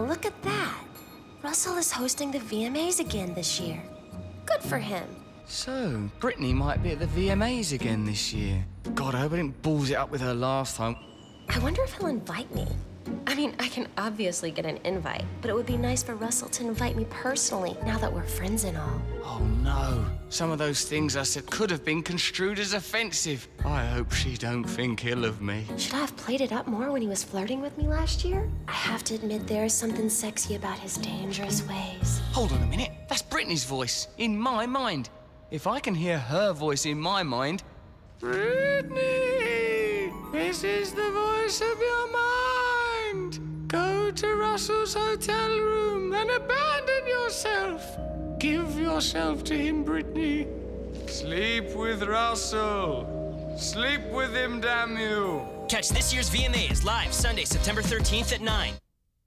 Look at that. Russell is hosting the VMAs again this year. Good for him. So, Britney might be at the VMAs again this year. God, I hope I didn't balls it up with her last time. I wonder if he'll invite me. I mean, I can obviously get an invite, but it would be nice for Russell to invite me personally now that we're friends and all. Oh no. Some of those things I said could have been construed as offensive. I hope she don't think ill of me. Should I have played it up more when he was flirting with me last year? I have to admit there is something sexy about his dangerous ways. Hold on a minute. That's Britney's voice, in my mind. If I can hear her voice in my mind. Britney! This is the voice of your to Russell's hotel room and abandon yourself. Give yourself to him, Britney. Sleep with Russell. Sleep with him, damn you. Catch this year's VMAs live Sunday, September 13th at 9.